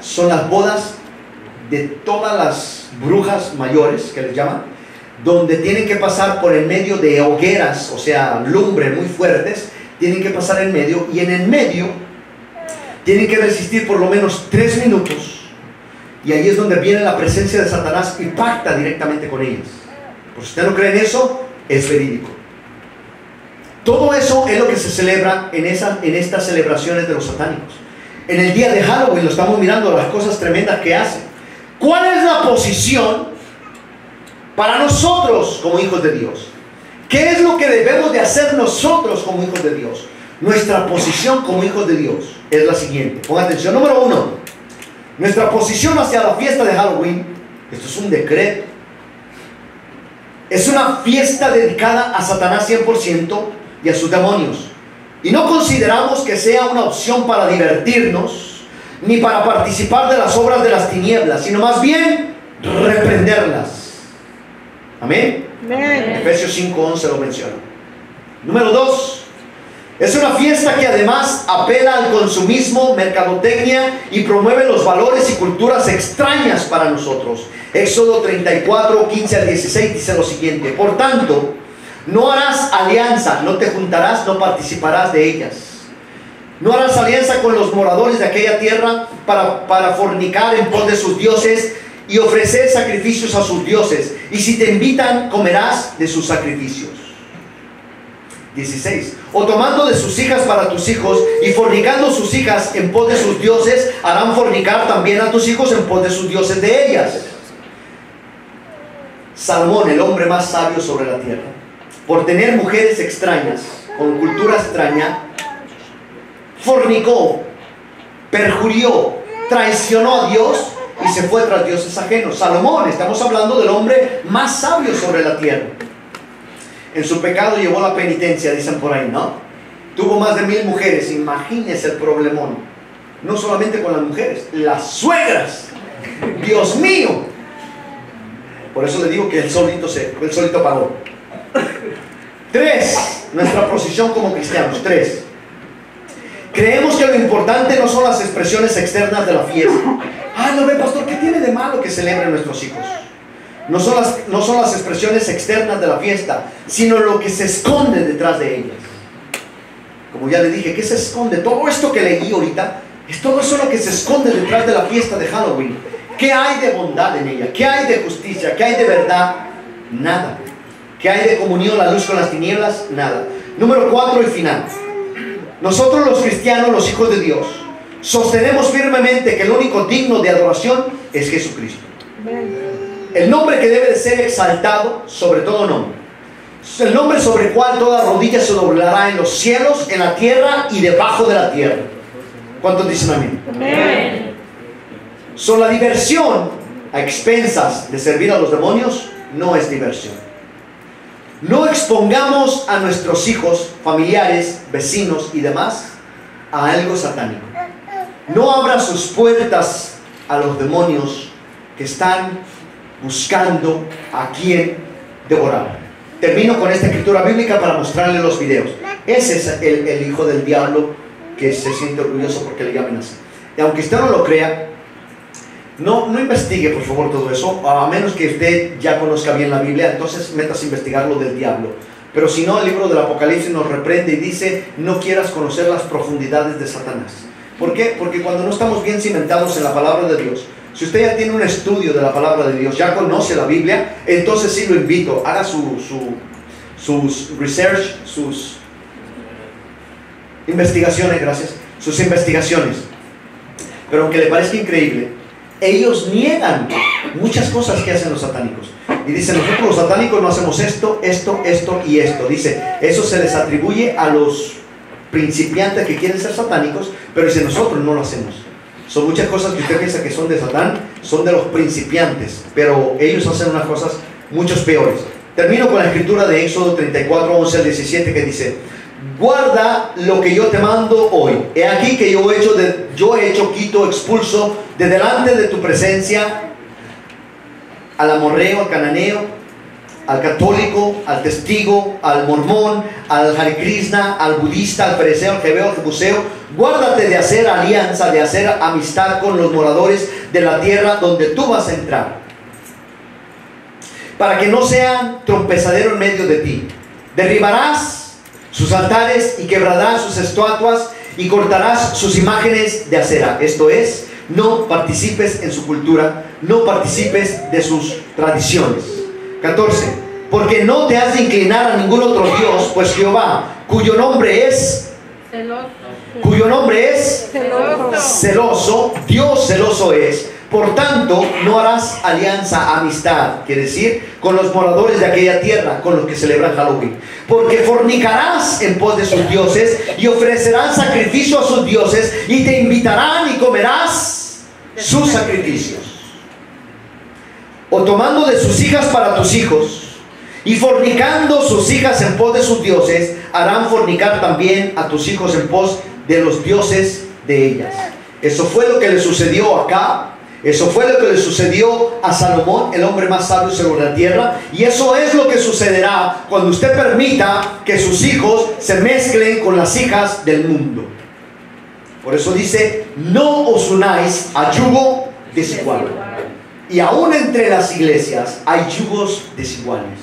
son las bodas de todas las brujas mayores, que les llaman, donde tienen que pasar por el medio de hogueras, o sea, lumbre muy fuertes, tienen que pasar en medio y en el medio tienen que resistir por lo menos tres minutos y ahí es donde viene la presencia de Satanás y pacta directamente con ellas. Por si usted no cree en eso, es verídico. Todo eso es lo que se celebra en, en estas celebraciones de los satánicos. En el día de Halloween lo estamos mirando las cosas tremendas que hacen. ¿Cuál es la posición para nosotros como hijos de Dios? ¿Qué es lo que debemos de hacer nosotros como hijos de Dios? Nuestra posición como hijos de Dios es la siguiente. Ponga atención. Número uno, nuestra posición hacia la fiesta de Halloween, esto es un decreto, es una fiesta dedicada a Satanás 100% y a sus demonios. Y no consideramos que sea una opción para divertirnos, ni para participar de las obras de las tinieblas, sino más bien reprenderlas. Amén. Efesios 5:11 lo menciona. Número 2. Es una fiesta que además apela al consumismo, mercadotecnia y promueve los valores y culturas extrañas para nosotros. Éxodo 34, 15 al 16 dice lo siguiente. Por tanto, no harás alianza, no te juntarás, no participarás de ellas. No harás alianza con los moradores de aquella tierra para, para fornicar en pos de sus dioses y ofrecer sacrificios a sus dioses. Y si te invitan, comerás de sus sacrificios. 16. O tomando de sus hijas para tus hijos y fornicando sus hijas en pos de sus dioses, harán fornicar también a tus hijos en pos de sus dioses de ellas. Salomón, el hombre más sabio sobre la tierra, por tener mujeres extrañas, con cultura extraña, fornicó, perjurió, traicionó a Dios y se fue tras dioses ajenos. Salomón, estamos hablando del hombre más sabio sobre la tierra. En su pecado llevó la penitencia, dicen por ahí, ¿no? Tuvo más de mil mujeres, imagínese el problemón. No solamente con las mujeres, las suegras. Dios mío. Por eso le digo que el solito se, el solito pagó. Tres, nuestra posición como cristianos. Tres. Creemos que lo importante no son las expresiones externas de la fiesta. Ah, no ve, pastor, ¿qué tiene de malo que celebren nuestros hijos? No son, las, no son las expresiones externas de la fiesta, sino lo que se esconde detrás de ellas. Como ya le dije, ¿qué se esconde? Todo esto que leí ahorita, es todo eso lo que se esconde detrás de la fiesta de Halloween. ¿Qué hay de bondad en ella? ¿Qué hay de justicia? ¿Qué hay de verdad? Nada. ¿Qué hay de comunión, la luz con las tinieblas? Nada. Número cuatro y final. Nosotros los cristianos, los hijos de Dios, sostenemos firmemente que el único digno de adoración es Jesucristo. El nombre que debe de ser exaltado sobre todo nombre. El nombre sobre el cual toda rodilla se doblará en los cielos, en la tierra y debajo de la tierra. ¿Cuántos dicen amén? Amén. So, la diversión a expensas de servir a los demonios no es diversión. No expongamos a nuestros hijos, familiares, vecinos y demás a algo satánico. No abra sus puertas a los demonios que están buscando a quien devorar. Termino con esta escritura bíblica para mostrarle los videos. Ese es el, el hijo del diablo que se siente orgulloso porque le llaman así. Y aunque usted no lo crea, no, no investigue por favor todo eso, a menos que usted ya conozca bien la Biblia, entonces metas a investigar lo del diablo. Pero si no, el libro del Apocalipsis nos reprende y dice, no quieras conocer las profundidades de Satanás. ¿Por qué? Porque cuando no estamos bien cimentados en la palabra de Dios, si usted ya tiene un estudio de la palabra de Dios, ya conoce la Biblia, entonces sí lo invito, haga su, sus research, sus investigaciones, gracias, sus investigaciones. Pero aunque le parezca increíble, ellos niegan muchas cosas que hacen los satánicos. Y dicen, nosotros los satánicos no hacemos esto, esto, esto y esto. Dice, eso se les atribuye a los principiantes que quieren ser satánicos, pero dice, nosotros no lo hacemos. Son muchas cosas que usted piensa que son de Satán, son de los principiantes, pero ellos hacen unas cosas muchos peores. Termino con la escritura de Éxodo 34, 11 al 17 que dice, guarda lo que yo te mando hoy. He aquí que yo he hecho, yo he hecho quito, expulso de delante de tu presencia al amorreo, al cananeo, al católico, al testigo, al mormón, al Hare Krishna, al budista, al pereceo, al jebeo, al jebuseo. Guárdate de hacer alianza, de hacer amistad con los moradores de la tierra donde tú vas a entrar. Para que no sean trompezadero en medio de ti. Derribarás sus altares y quebrarás sus estatuas y cortarás sus imágenes de acera. Esto es, no participes en su cultura, no participes de sus tradiciones. 14. Porque no te has de inclinar a ningún otro Dios, pues Jehová, cuyo nombre es Celoso. cuyo nombre es Celoso. celoso, Dios celoso es. Por tanto, no harás alianza, amistad, quiere decir, con los moradores de aquella tierra, con los que celebran Halloween. Porque fornicarás en pos de sus dioses y ofrecerán sacrificio a sus dioses y te invitarán y comerás sus sacrificios. O tomando de sus hijas para tus hijos y fornicando sus hijas en pos de sus dioses, harán fornicar también a tus hijos en pos de los dioses de ellas. Eso fue lo que le sucedió acá. Eso fue lo que le sucedió a Salomón, el hombre más sabio sobre la tierra. Y eso es lo que sucederá cuando usted permita que sus hijos se mezclen con las hijas del mundo. Por eso dice, no os unáis a yugo desigual. Y aún entre las iglesias hay yugos desiguales.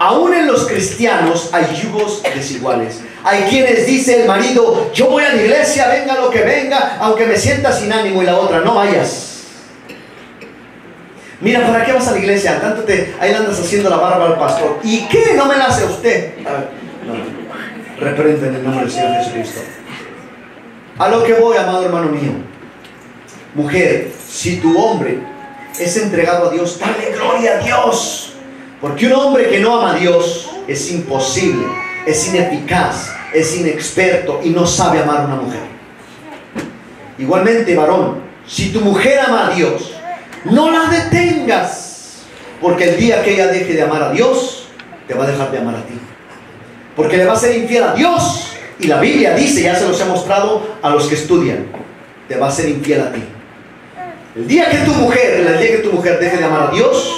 Aún en los cristianos hay yugos desiguales. Hay quienes dice el marido, yo voy a la iglesia, venga lo que venga, aunque me sienta sin ánimo y la otra, no vayas. Mira, ¿para qué vas a la iglesia? Tanto te, ahí andas haciendo la barba al pastor. ¿Y qué? No me la hace usted. No. Reprende en el nombre del Señor Jesucristo. A lo que voy, amado hermano mío. Mujer, si tu hombre es entregado a Dios, dale gloria a Dios. Porque un hombre que no ama a Dios es imposible, es ineficaz, es inexperto y no sabe amar a una mujer. Igualmente, varón, si tu mujer ama a Dios, no la detengas. Porque el día que ella deje de amar a Dios, te va a dejar de amar a ti. Porque le va a ser infiel a Dios. Y la Biblia dice, ya se los he mostrado a los que estudian, te va a ser infiel a ti. El día que tu mujer, el día que tu mujer deje de amar a Dios,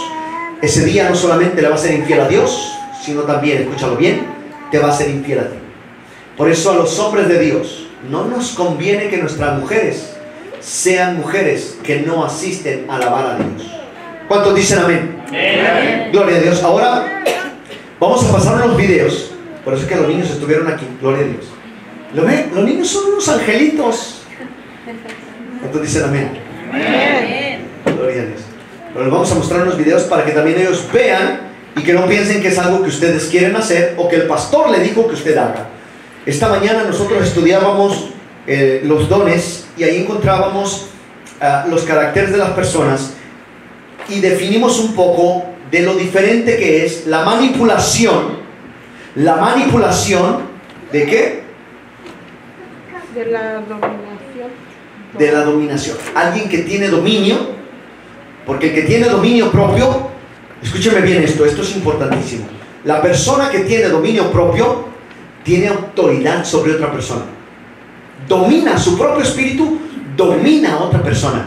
ese día no solamente le va a ser infiel a Dios, sino también, escúchalo bien, te va a ser infiel a ti. Por eso a los hombres de Dios no nos conviene que nuestras mujeres sean mujeres que no asisten a alabar a Dios. ¿Cuántos dicen amén? Gloria a Dios. Ahora vamos a pasar unos videos. Por eso es que los niños estuvieron aquí. Gloria a Dios. ¿Lo ven? Los niños son unos angelitos. ¿Cuántos dicen amén? Gloria a Dios. Pero les vamos a mostrar unos videos para que también ellos vean y que no piensen que es algo que ustedes quieren hacer o que el pastor le dijo que usted haga. Esta mañana nosotros estudiábamos eh, los dones y ahí encontrábamos ah, los caracteres de las personas y definimos un poco de lo diferente que es la manipulación. La manipulación de qué? De la dominación. De la dominación. Alguien que tiene dominio, porque el que tiene dominio propio, escúcheme bien esto, esto es importantísimo. La persona que tiene dominio propio tiene autoridad sobre otra persona. Domina su propio espíritu, domina a otra persona,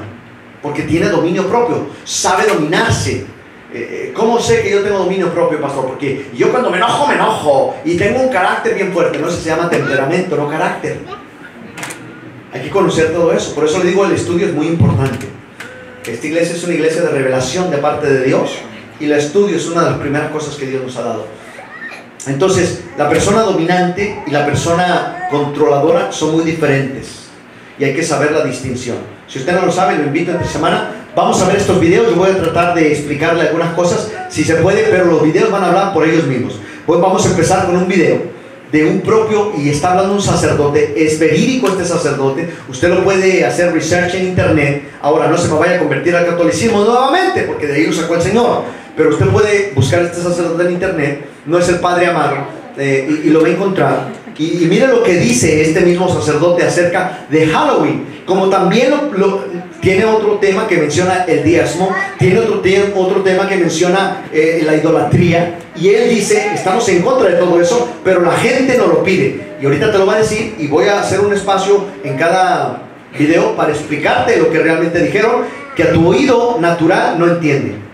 porque tiene dominio propio, sabe dominarse. Eh, ¿Cómo sé que yo tengo dominio propio, pastor? Porque yo cuando me enojo, me enojo y tengo un carácter bien fuerte. No se llama temperamento, no carácter. Hay que conocer todo eso. Por eso le digo, el estudio es muy importante. Esta iglesia es una iglesia de revelación de parte de Dios y el estudio es una de las primeras cosas que Dios nos ha dado. Entonces, la persona dominante y la persona controladora son muy diferentes y hay que saber la distinción. Si usted no lo sabe, lo invito entre semana. Vamos a ver estos videos. Yo voy a tratar de explicarle algunas cosas, si se puede, pero los videos van a hablar por ellos mismos. Pues vamos a empezar con un video de un propio, y está hablando un sacerdote, es verídico este sacerdote, usted lo puede hacer research en internet, ahora no se me vaya a convertir al catolicismo nuevamente, porque de ahí lo sacó el Señor, pero usted puede buscar este sacerdote en internet, no es el Padre Amaro, eh, y, lo va a encontrar. Y, y, mire lo que dice este mismo sacerdote acerca de Halloween, como también lo, tiene otro tema que menciona el diezmo, tiene otro, te otro tema que menciona eh, la idolatría, y él dice, estamos en contra de todo eso, pero la gente no lo pide. Y ahorita te lo va a decir y voy a hacer un espacio en cada video para explicarte lo que realmente dijeron, que a tu oído natural no entiende.